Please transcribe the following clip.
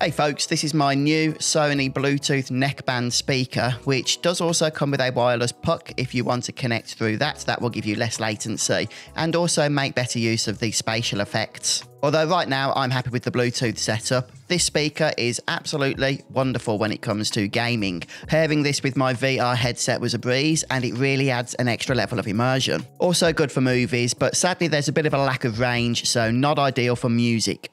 Hey folks, this is my new Sony Bluetooth neckband speaker, which does also come with a wireless puck if you want to connect through that. That will give you less latency and also make better use of the spatial effects. Although right now I'm happy with the Bluetooth setup, this speaker is absolutely wonderful when it comes to gaming. Pairing this with my VR headset was a breeze and it really adds an extra level of immersion. Also good for movies, but sadly there's a bit of a lack of range, so not ideal for music.